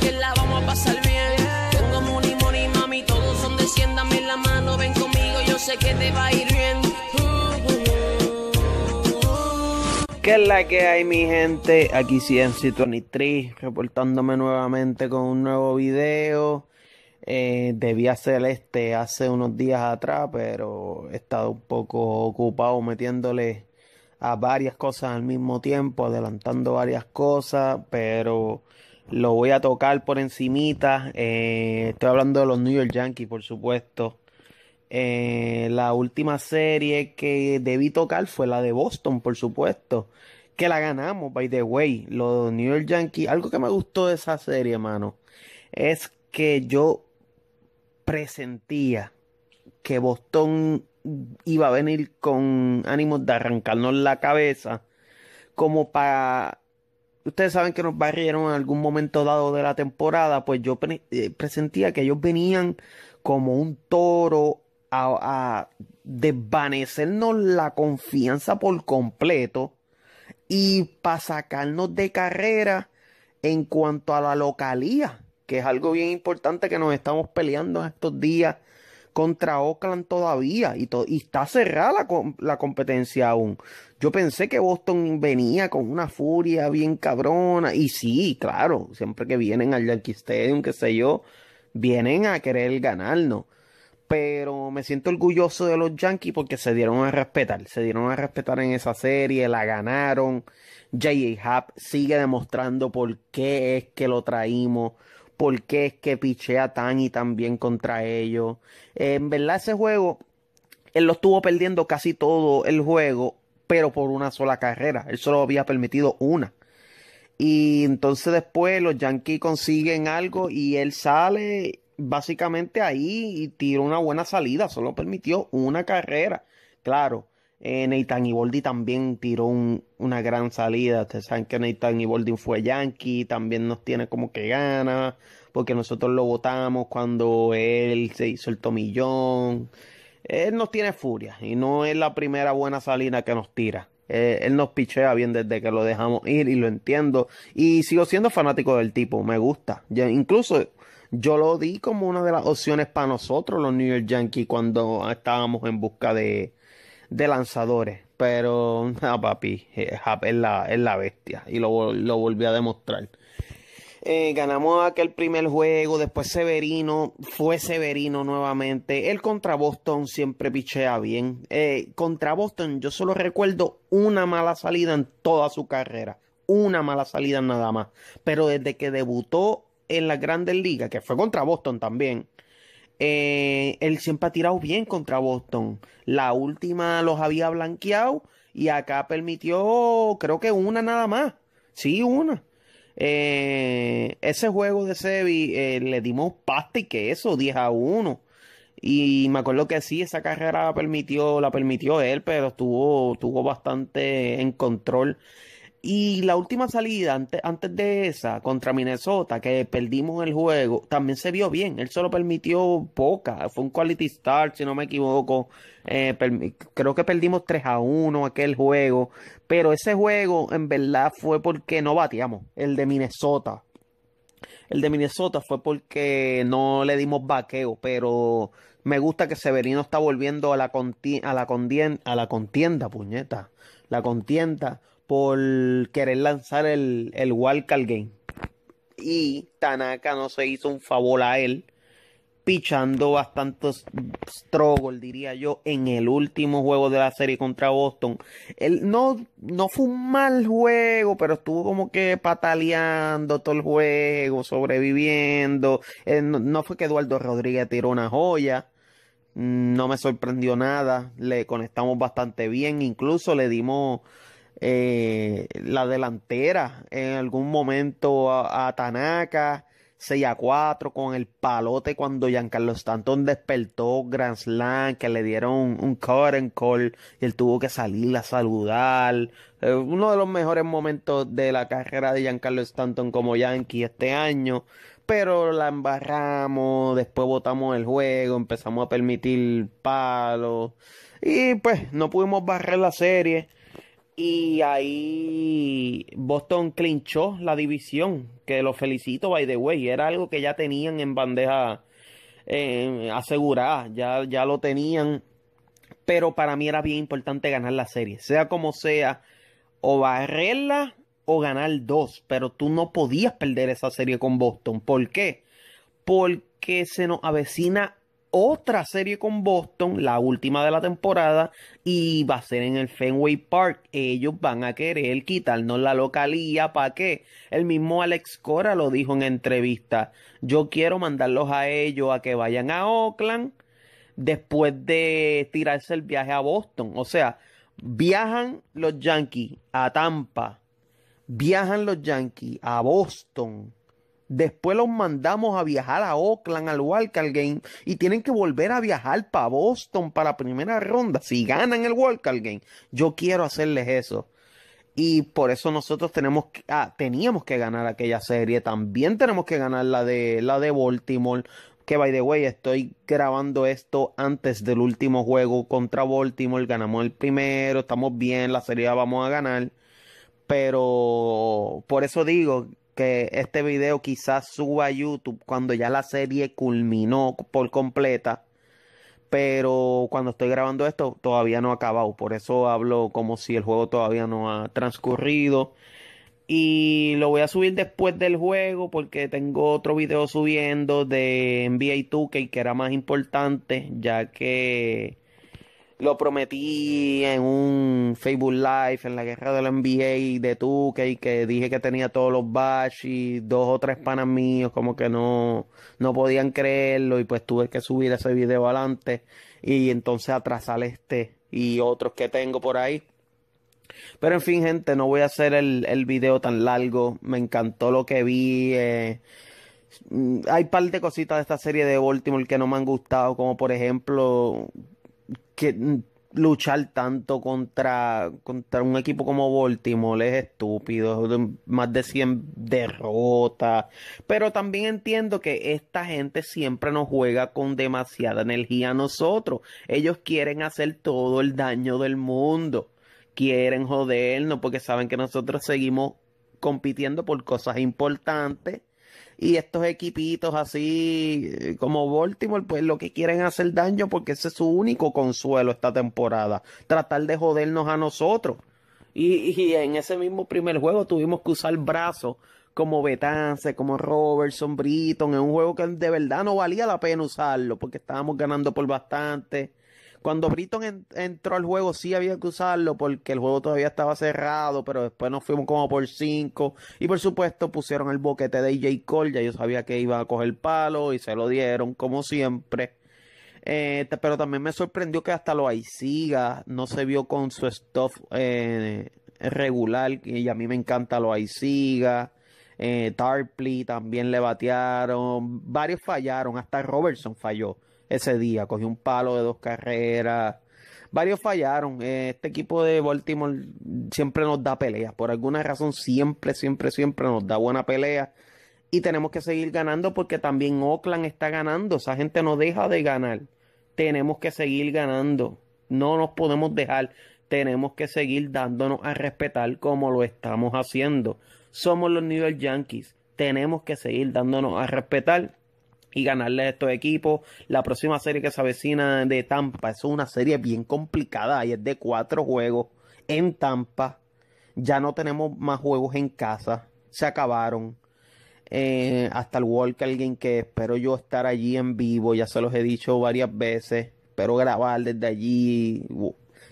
Que la a pasar bien. Tengo money, money, mami, todos son de 100, dame la mano, ven conmigo, yo sé que. ¿Qué es la que hay mi gente? Aquí CNC23 reportándome nuevamente con un nuevo video. Eh, debí hacer este hace unos días atrás, pero he estado un poco ocupado metiéndole a varias cosas al mismo tiempo, adelantando varias cosas, pero lo voy a tocar por encimita. Eh, estoy hablando de los New York Yankees, por supuesto. Eh, la última serie que debí tocar fue la de Boston, por supuesto. Que la ganamos, by the way. Los New York Yankees. Algo que me gustó de esa serie, mano. Es que yo presentía que Boston iba a venir con ánimos de arrancarnos la cabeza. Como para. Ustedes saben que nos barrieron en algún momento dado de la temporada. Pues yo eh, presentía que ellos venían como un toro a, desvanecernos la confianza por completo y para sacarnos de carrera en cuanto a la localía, que es algo bien importante que nos estamos peleando estos días contra Oakland todavía y, y está cerrada la, la, competencia aún. Yo pensé que Boston venía con una furia bien cabrona y sí, claro, siempre que vienen al Yankee Stadium, qué sé yo, vienen a querer ganarnos pero me siento orgulloso de los Yankees porque se dieron a respetar, se dieron a respetar en esa serie, la ganaron. J.A. Happ sigue demostrando por qué es que lo traímos, por qué es que pichea tan y tan bien contra ellos. en verdad ese juego, él lo estuvo perdiendo casi todo el juego, pero por una sola carrera. Él solo había permitido una. Y entonces después los Yankees consiguen algo y él sale básicamente ahí tiró una buena salida, solo permitió una carrera. Claro, eh, Nathan Iboldi también tiró una gran salida. Ustedes saben que Nathan Iboldi fue Yankee, también nos tiene como que gana, porque nosotros lo votamos cuando él se hizo el tomillón. Él nos tiene furia y no es la primera buena salida que nos tira. Eh, él nos pichea bien desde que lo dejamos ir y lo entiendo. Y sigo siendo fanático del tipo, me gusta. incluso yo lo di como una de las opciones para nosotros, los New York Yankees, cuando estábamos en busca de, lanzadores. Pero, no, papi, eh, es la, es la bestia. Y lo, lo volví a demostrar. Eh, ganamos aquel primer juego, después Severino, fue Severino nuevamente. El contra Boston siempre pichea bien. Eh, contra Boston yo solo recuerdo una mala salida en toda su carrera. Una mala salida nada más. Pero desde que debutó en las grandes ligas, que fue contra Boston también, eh, él siempre ha tirado bien contra Boston. La última los había blanqueado y acá permitió, creo que una nada más. Sí, una. Eh, ese juego de Sevi eh, le dimos pasta y queso, 10 a 1. Y me acuerdo que sí, esa carrera la permitió, la permitió él, pero estuvo, estuvo bastante en control. Y la última salida, antes, antes de esa, contra Minnesota, que perdimos el juego, también se vio bien. Él solo permitió poca. Fue un quality start, si no me equivoco. Eh, creo que perdimos 3 a 1 aquel juego. Pero ese juego, en verdad, fue porque no bateamos. El de Minnesota. El de Minnesota fue porque no le dimos vaqueo. Pero me gusta que Severino está volviendo a la, a la, a la contienda, puñeta. La contienda por querer lanzar el, el Wildcard Game. Y Tanaka no se hizo un favor a él, pichando bastantes struggle, diría yo, en el último juego de la serie contra Boston. Él no, no fue un mal juego, pero estuvo como que pataleando todo el juego, sobreviviendo. Eh, no, fue que Eduardo Rodríguez tiró una joya. No me sorprendió nada. Le conectamos bastante bien. Incluso le dimos eh, la delantera en algún momento a, Tanaka, 6 a 4 con el palote cuando Giancarlo Stanton despertó Grand Slam, que le dieron un current call y él tuvo que salir a saludar. Eh, uno de los mejores momentos de la carrera de Giancarlo Stanton como Yankee este año. Pero la embarramos, después botamos el juego, empezamos a permitir palos y pues no pudimos barrer la serie. Y ahí Boston clinchó la división, que lo felicito, by the way. Era algo que ya tenían en bandeja asegurada, ya, ya lo tenían. Pero para mí era bien importante ganar la serie, sea como sea, o barrerla o ganar dos. Pero tú no podías perder esa serie con Boston. ¿Por qué? Porque se nos avecina otra serie con Boston, la última de la temporada, y va a ser en el Fenway Park. Ellos van a querer quitarnos la localía. ¿Para qué? El mismo Alex Cora lo dijo en entrevista. Yo quiero mandarlos a ellos a que vayan a Oakland después de tirarse el viaje a Boston. O sea, viajan los Yankees a Tampa, viajan los Yankees a Boston Después los mandamos a viajar a Oakland, al Wildcard Game, y tienen que volver a viajar para Boston para la primera ronda. Si ganan el Wildcard Game, yo quiero hacerles eso. Y por eso nosotros tenemos ah, teníamos que ganar aquella serie. También tenemos que ganar la de, la de Baltimore. Que by the way, estoy grabando esto antes del último juego contra Baltimore. Ganamos el primero, estamos bien, la serie vamos a ganar. Pero por eso digo que este video quizás suba a YouTube cuando ya la serie culminó por completa. Pero cuando estoy grabando esto todavía no ha acabado. Por eso hablo como si el juego todavía no ha transcurrido. Y lo voy a subir después del juego porque tengo otro video subiendo de NBA 2K que era más importante ya que lo prometí en un Facebook Live, en la guerra de la NBA de Tuque, que dije que tenía todos los bash y dos o tres panas míos como que no, no podían creerlo y pues tuve que subir ese video adelante y entonces atrasar este y otros que tengo por ahí. Pero en fin, gente, no voy a hacer el, el video tan largo. Me encantó lo que vi. Eh, hay par de cositas de esta serie de Baltimore que no me han gustado, como por ejemplo que luchar tanto contra, contra un equipo como Baltimore es estúpido, más de 100 derrotas, pero también entiendo que esta gente siempre nos juega con demasiada energía a nosotros, ellos quieren hacer todo el daño del mundo, quieren jodernos porque saben que nosotros seguimos compitiendo por cosas importantes y estos equipitos así eh, como Baltimore, pues lo que quieren hacer daño porque ese es su único consuelo esta temporada. Tratar de jodernos a nosotros. Y, en ese mismo primer juego tuvimos que usar brazos como Betance, como Robertson, Britton, en un juego que de verdad no valía la pena usarlo porque estábamos ganando por bastante. Cuando Britton entró al juego sí había que usarlo porque el juego todavía estaba cerrado, pero después nos fuimos como por cinco. Y por supuesto pusieron el boquete de J. Cole, ya yo sabía que iba a coger palo y se lo dieron como siempre. Eh, pero también me sorprendió que hasta lo Aisiga no se vio con su stuff eh, regular, y a mí me encanta lo Aisiga. Eh, Tarpley también le batearon, varios fallaron, hasta Robertson falló ese día. Cogió un palo de dos carreras. Varios fallaron. Eh, este equipo de Baltimore siempre nos da pelea. Por alguna razón siempre, siempre, siempre nos da buena pelea. Y tenemos que seguir ganando porque también Oakland está ganando. Esa gente no deja de ganar. Tenemos que seguir ganando. No nos podemos dejar. Tenemos que seguir dándonos a respetar como lo estamos haciendo. Somos los New York Yankees. Tenemos que seguir dándonos a respetar y ganarle a estos equipos. La próxima serie que se avecina de Tampa es una serie bien complicada y es de cuatro juegos en Tampa. Ya no tenemos más juegos en casa, se acabaron. Eh, hasta el Walker Game que espero yo estar allí en vivo, ya se los he dicho varias veces. Espero grabar desde allí.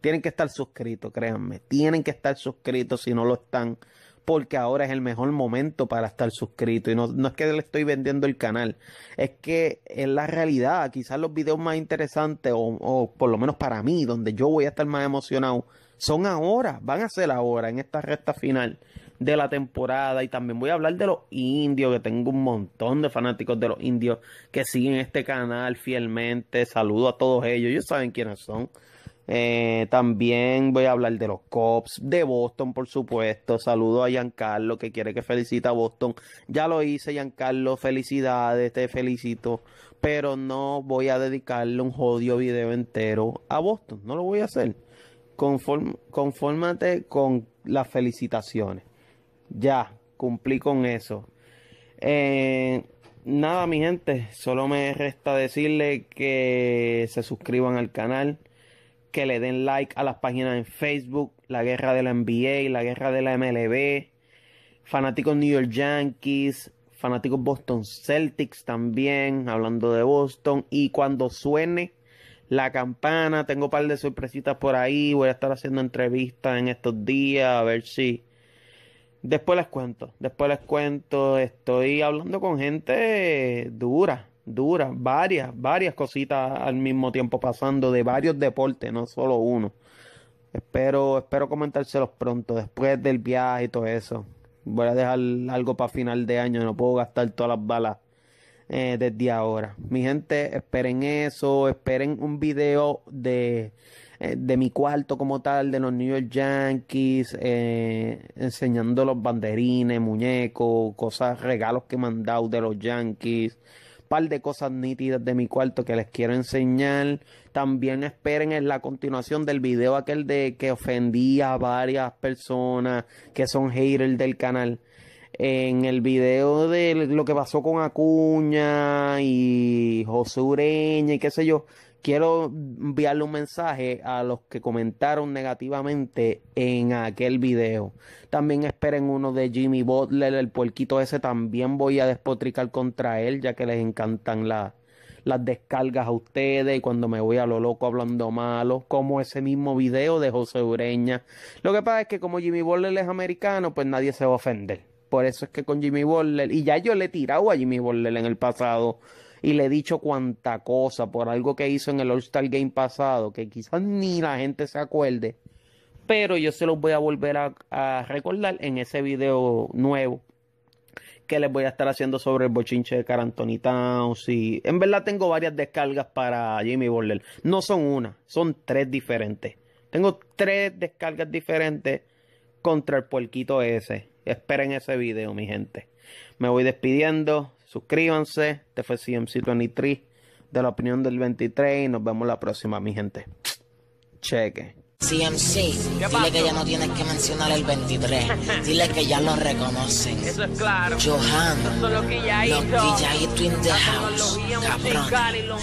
Tienen que estar suscritos, créanme. Tienen que estar suscritos si no lo están porque ahora es el mejor momento para estar suscrito. Y no, no es que le estoy vendiendo el canal, es que es la realidad. Quizás los videos más interesantes, o, o por lo menos para mí, donde yo voy a estar más emocionado, son ahora, van a ser ahora, en esta recta final de la temporada. Y también voy a hablar de los indios, que tengo un montón de fanáticos de los indios que siguen este canal fielmente. Saludo a todos ellos, ellos saben quiénes son. Eh, también voy a hablar de los Cops, de Boston, por supuesto. Saludo a Giancarlo que quiere que felicite a Boston. Ya lo hice, Giancarlo. Felicidades, te felicito. Pero no voy a dedicarle un jodido video entero a Boston. No lo voy a hacer. confórmate con las felicitaciones. Ya, cumplí con eso. Eh, nada, mi gente, solo me resta decirle que se suscriban al canal, que le den like a las páginas en Facebook, la guerra de la NBA, la guerra de la MLB, fanáticos New York Yankees, fanáticos Boston Celtics también, hablando de Boston, y cuando suene la campana, tengo un par de sorpresitas por ahí, voy a estar haciendo entrevistas en estos días, a ver si Después les cuento, después les cuento, estoy hablando con gente dura, dura, varias, varias cositas al mismo tiempo pasando de varios deportes, no solo uno. Espero, espero comentárselos pronto, después del viaje y todo eso. Voy a dejar algo para final de año, no puedo gastar todas las balas eh, desde ahora. Mi gente, esperen eso, esperen un video de eh, de mi cuarto como tal, de los New York Yankees, eh, enseñando los banderines, muñecos, cosas, regalos que me de los Yankees, de cosas nítidas de mi cuarto que les quiero enseñar. También esperen en la continuación del video aquel de que ofendía a varias personas que son haters del canal en el video de lo que pasó con Acuña y José Ureña y qué sé yo, quiero enviarle un mensaje a los que comentaron negativamente en aquel video. También esperen uno de Jimmy Butler, el puerquito ese, también voy a despotricar contra él, ya que les encantan las descargas a ustedes y cuando me voy a lo loco hablando malo, como ese mismo video de José Ureña. Lo que pasa es que como Jimmy Butler es americano, pues nadie se va a ofender. Por eso es que con Jimmy Butler, y ya yo le he tirado a Jimmy Butler en el pasado y le he dicho cuánta cosa por algo que hizo en el All-Star Game pasado, que quizás ni la gente se acuerde, pero yo se los voy a volver a, recordar en ese video nuevo que les voy a estar haciendo sobre el bochinche de Carantoni Towns y en verdad tengo varias descargas para Jimmy Butler. No son una, son tres diferentes. Tengo tres descargas diferentes contra el puerquito ese. Esperen ese video, mi gente. Me voy despidiendo. Suscríbanse. Este fue CMC23 de la opinión del 23 y nos vemos la próxima, mi gente. Cheque. CMC, dile que ya no tienes que mencionar el 23. Dile que ya lo reconocen. Eso es claro. Johan, Son los los quilladitos. quilladitos in the house. Los Cabrón.